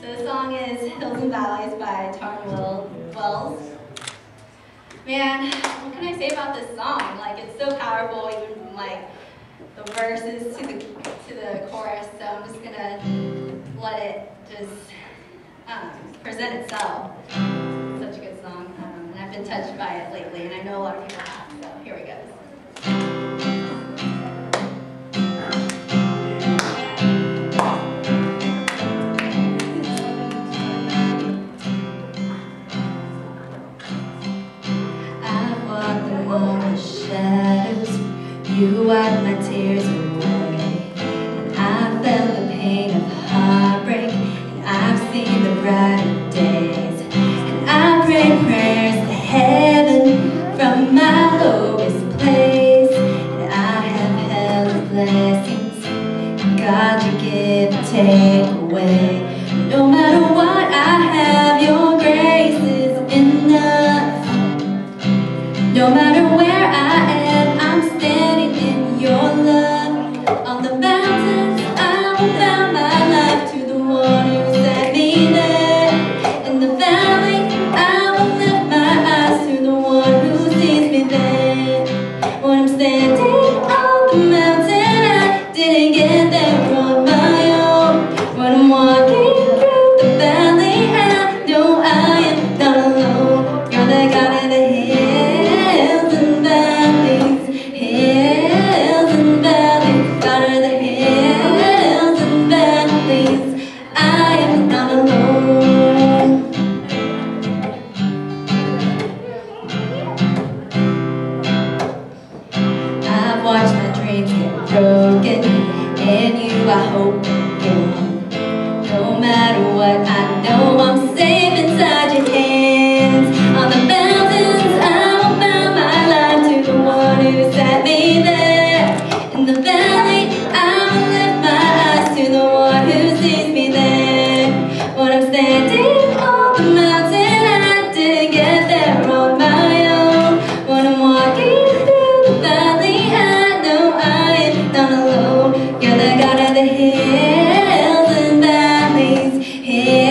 So the song is Hills and Valleys by Tauren Wells. Man, what can I say about this song? Like it's so powerful, even from like the verses to the to the chorus. So I'm just gonna let it just um, present itself. Such a good song, um, and I've been touched by it lately, and I know a lot of people have. So here we go. Among the shadows, you wiped my tears away. And I felt the pain of heartbreak, and I've seen the brighter days. And I pray prayers to heaven from my lowest place. And I have held the blessings, God you give and take away. No matter No matter where I am, broken, and you I hope valleys,